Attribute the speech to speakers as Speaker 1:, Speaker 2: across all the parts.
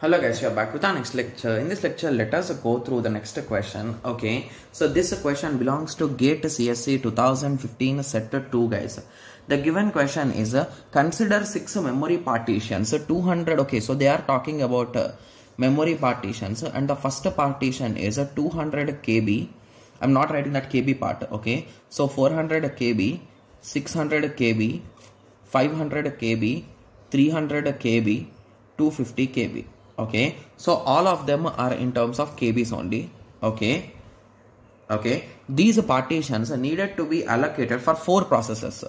Speaker 1: Hello guys, we are back with our next lecture. In this lecture, let us go through the next question. Okay, so this question belongs to GATE CSE 2015 set 2 guys. The given question is uh, consider six memory partitions, uh, 200. Okay, so they are talking about uh, memory partitions, uh, and the first partition is uh, 200 KB. I'm not writing that KB part. Okay, so 400 KB, 600 KB, 500 KB, 300 KB, 250 KB. Okay, so all of them are in terms of KBs only. Okay, okay, these partitions needed to be allocated for four processes.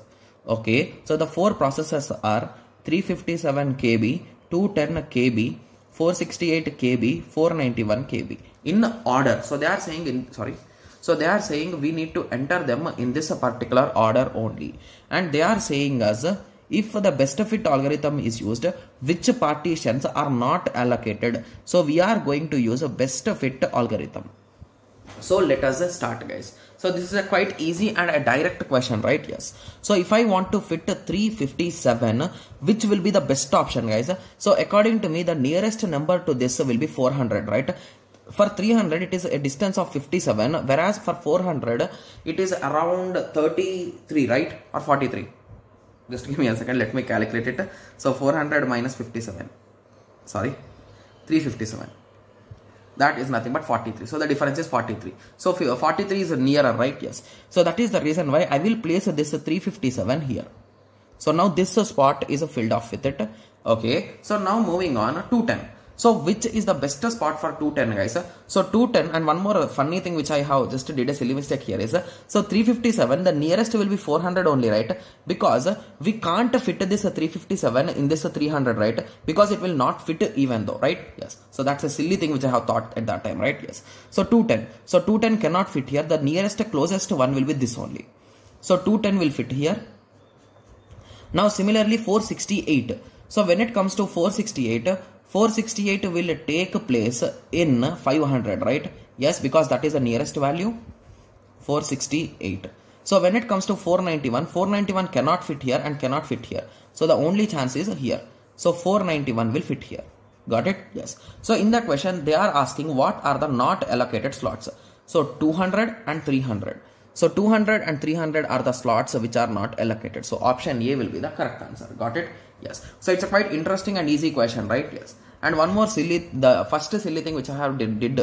Speaker 1: Okay, so the four processes are 357 KB, 210 KB, 468 KB, 491 KB in order. So they are saying in sorry. So they are saying we need to enter them in this particular order only. And they are saying us if the best fit algorithm is used, which partitions are not allocated. So we are going to use a best fit algorithm. So let us start guys. So this is a quite easy and a direct question, right? Yes. So if I want to fit 357, which will be the best option guys? So according to me, the nearest number to this will be 400, right? For 300, it is a distance of 57, whereas for 400, it is around 33, right? Or 43. Just give me a second, let me calculate it. So 400 minus 57, sorry, 357 that is nothing but 43 so the difference is 43 so 43 is nearer right? Yes. So that is the reason why i will place this 357 here. So now this spot is filled off with it. Okay. So now moving on 210 so which is the best spot for 210 guys? So 210 and one more funny thing which i have just did a silly mistake here is so 357 the nearest will be 400 only right? Because we can't fit this 357 in this 300 right? Because it will not fit even though right? Yes. So that's a silly thing which i have thought at that time right? Yes. So 210 so 210 cannot fit here. The nearest closest one will be this only. So 210 will fit here. Now similarly 468 so when it comes to 468 468 will take place in 500 right? Yes because that is the nearest value 468 so when it comes to 491 491 cannot fit here and cannot fit here. So the only chance is here. So 491 will fit here. Got it? Yes. So in the question they are asking what are the not allocated slots. So 200 and 300 so 200 and 300 are the slots which are not allocated. So option a will be the correct answer. Got it? Yes. So it's a quite interesting and easy question right? Yes. And one more silly the first silly thing which i have did, did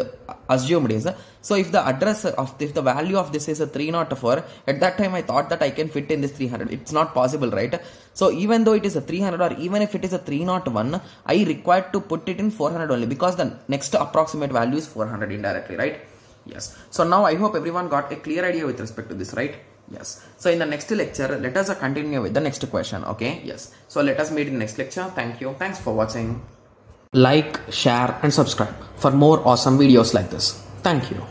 Speaker 1: assumed is so if the address of if the value of this is a 304 at that time i thought that i can fit in this 300 it's not possible right? So even though it is a 300 or even if it is a 301 i required to put it in 400 only because the next approximate value is 400 indirectly right yes. So now i hope everyone got a clear idea with respect to this right? Yes. So in the next lecture let us continue with the next question okay? Yes. So let us meet in next lecture. Thank you. Thanks for watching. Like share and subscribe for more awesome videos like this. Thank you